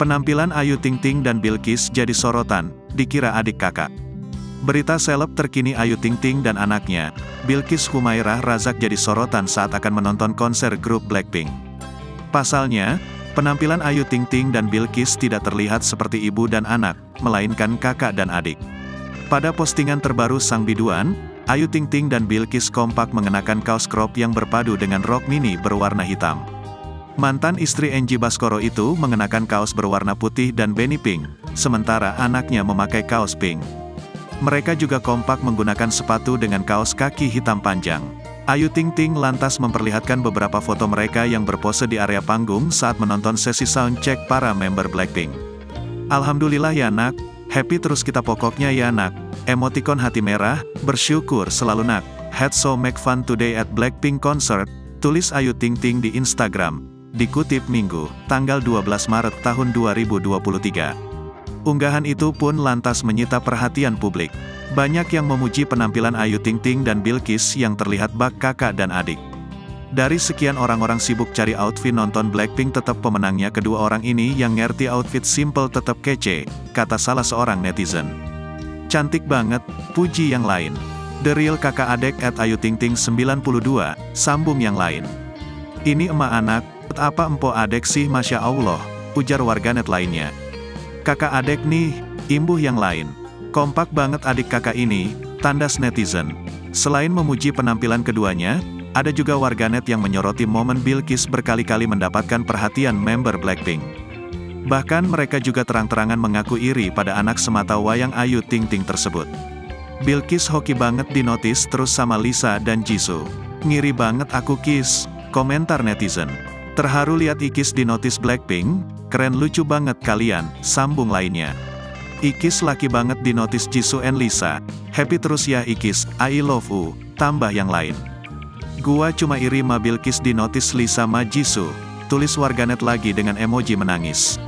Penampilan Ayu Ting Ting dan Bilkis jadi sorotan, dikira adik kakak. Berita seleb terkini Ayu Ting Ting dan anaknya, Bilkis Humairah Razak jadi sorotan saat akan menonton konser grup Blackpink. Pasalnya, penampilan Ayu Ting Ting dan Bilkis tidak terlihat seperti ibu dan anak, melainkan kakak dan adik. Pada postingan terbaru sang biduan, Ayu Ting Ting dan Bilkis kompak mengenakan kaos crop yang berpadu dengan rok mini berwarna hitam. Mantan istri Angie Baskoro itu mengenakan kaos berwarna putih dan benny pink, sementara anaknya memakai kaos pink. Mereka juga kompak menggunakan sepatu dengan kaos kaki hitam panjang. Ayu Ting Ting lantas memperlihatkan beberapa foto mereka yang berpose di area panggung saat menonton sesi soundcheck para member Blackpink. Alhamdulillah ya nak, Happy terus kita pokoknya ya nak. Emoticon hati merah, bersyukur selalu nak. Had so make fun today at Blackpink concert, tulis Ayu Ting Ting di Instagram. Dikutip Minggu, tanggal 12 Maret tahun 2023. Unggahan itu pun lantas menyita perhatian publik. Banyak yang memuji penampilan Ayu Ting Ting dan Bilkis yang terlihat bak kakak dan adik. Dari sekian orang-orang sibuk cari outfit nonton Blackpink tetap pemenangnya kedua orang ini yang ngerti outfit simple tetap kece, kata salah seorang netizen. Cantik banget, puji yang lain. The real kakak adek at Ayu Ting Ting 92, sambung yang lain. Ini emak anak, apa empo adek sih Masya Allah, ujar warganet lainnya. Kakak adek nih, imbuh yang lain. Kompak banget adik kakak ini, tandas netizen. Selain memuji penampilan keduanya, ada juga warganet yang menyoroti momen Bilkis berkali-kali mendapatkan perhatian member Blackpink. Bahkan mereka juga terang-terangan mengaku iri pada anak semata wayang Ayu Ting Ting tersebut. Bilkis hoki banget di notis terus sama Lisa dan Jisoo. Ngiri banget aku kis, komentar netizen. Terharu lihat Ikis di notis Blackpink, keren lucu banget kalian, sambung lainnya. Ikis laki banget di notis Jisoo and Lisa, happy terus ya Ikis, I love you, tambah yang lain. Gua cuma iri Mabil Kis di notis Lisa Majisu, tulis warganet lagi dengan emoji menangis.